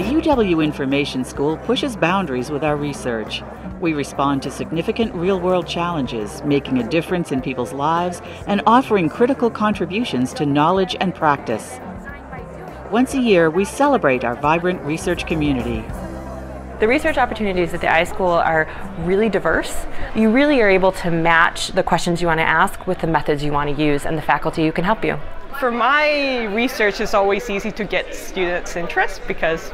The UW Information School pushes boundaries with our research. We respond to significant real world challenges, making a difference in people's lives and offering critical contributions to knowledge and practice. Once a year, we celebrate our vibrant research community. The research opportunities at the iSchool are really diverse. You really are able to match the questions you want to ask with the methods you want to use and the faculty who can help you. For my research, it's always easy to get students' interest because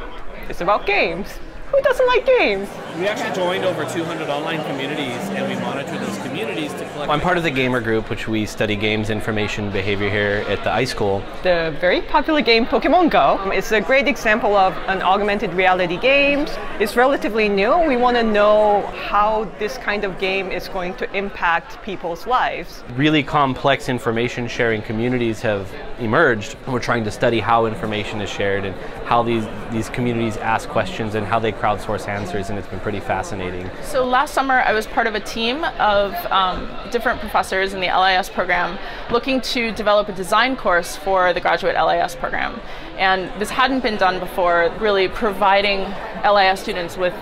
it's about games. Who doesn't like games? We actually joined over 200 online communities and we monitor those communities to collect. I'm part of the gamer group, which we study games, information, behavior here at the iSchool. The very popular game Pokemon Go is a great example of an augmented reality game. It's relatively new. We want to know how this kind of game is going to impact people's lives. Really complex information sharing communities have emerged. We're trying to study how information is shared and how these, these communities ask questions and how they crowdsource answers, and it's been pretty fascinating. So last summer, I was part of a team of um, different professors in the LIS program looking to develop a design course for the graduate LIS program. And this hadn't been done before, really providing LIS students with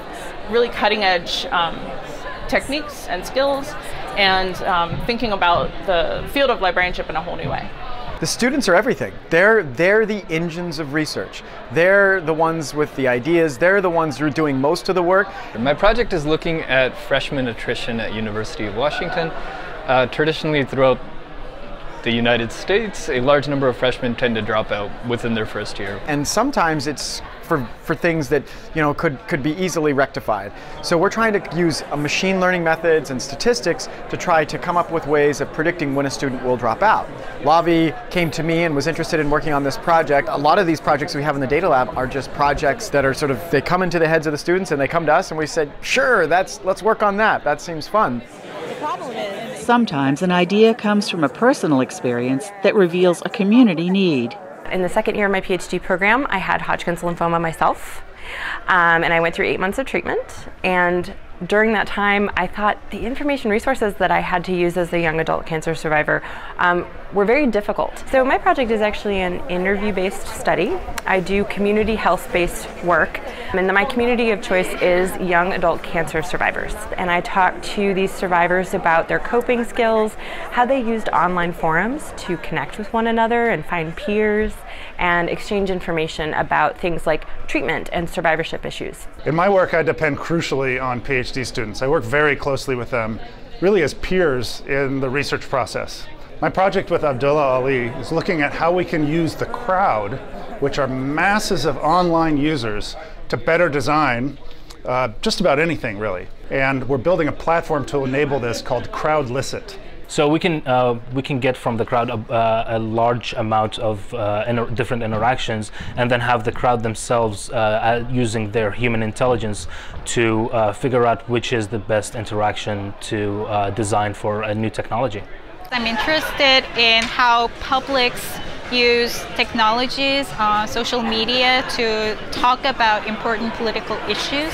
really cutting edge um, techniques and skills and um, thinking about the field of librarianship in a whole new way. The students are everything. They're, they're the engines of research. They're the ones with the ideas. They're the ones who are doing most of the work. My project is looking at freshman attrition at University of Washington. Uh, traditionally throughout the United States, a large number of freshmen tend to drop out within their first year. And sometimes it's for, for things that you know could, could be easily rectified. So we're trying to use uh, machine learning methods and statistics to try to come up with ways of predicting when a student will drop out. Lavi came to me and was interested in working on this project. A lot of these projects we have in the data lab are just projects that are sort of they come into the heads of the students and they come to us and we said, sure, that's let's work on that. That seems fun. The problem is Sometimes an idea comes from a personal experience that reveals a community need. In the second year of my PhD program, I had Hodgkin's lymphoma myself, um, and I went through eight months of treatment. And during that time, I thought the information resources that I had to use as a young adult cancer survivor um, were very difficult. So my project is actually an interview-based study. I do community health-based work, and my community of choice is young adult cancer survivors. And I talk to these survivors about their coping skills, how they used online forums to connect with one another and find peers, and exchange information about things like treatment and survivorship issues. In my work, I depend crucially on PhD students. I work very closely with them, really as peers in the research process. My project with Abdullah Ali is looking at how we can use the crowd, which are masses of online users, to better design uh, just about anything, really. And we're building a platform to enable this called CrowdLicit. So we can uh, we can get from the crowd a, uh, a large amount of uh, inter different interactions, and then have the crowd themselves uh, using their human intelligence to uh, figure out which is the best interaction to uh, design for a new technology. I'm interested in how publics use technologies, social media to talk about important political issues.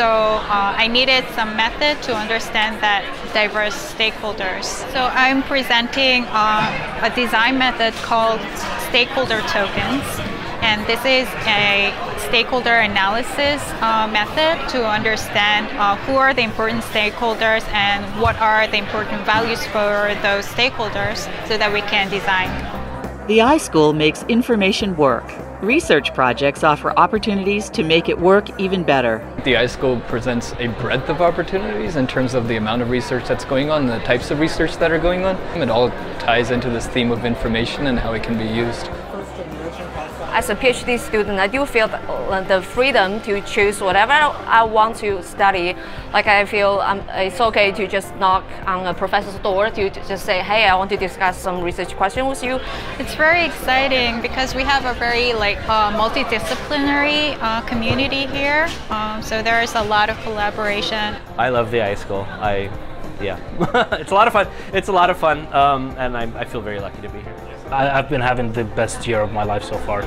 So uh, I needed some method to understand that diverse stakeholders. So I'm presenting uh, a design method called stakeholder tokens. And this is a stakeholder analysis uh, method to understand uh, who are the important stakeholders and what are the important values for those stakeholders so that we can design. The iSchool makes information work Research projects offer opportunities to make it work even better. The iSchool presents a breadth of opportunities in terms of the amount of research that's going on, the types of research that are going on. It all ties into this theme of information and how it can be used as a PhD student, I do feel the freedom to choose whatever I want to study. Like I feel um, it's okay to just knock on a professor's door to just say, hey, I want to discuss some research question with you. It's very exciting because we have a very like uh, multidisciplinary uh, community here. Um, so there is a lot of collaboration. I love the iSchool. I yeah, it's a lot of fun. It's a lot of fun, um, and I, I feel very lucky to be here. I, I've been having the best year of my life so far.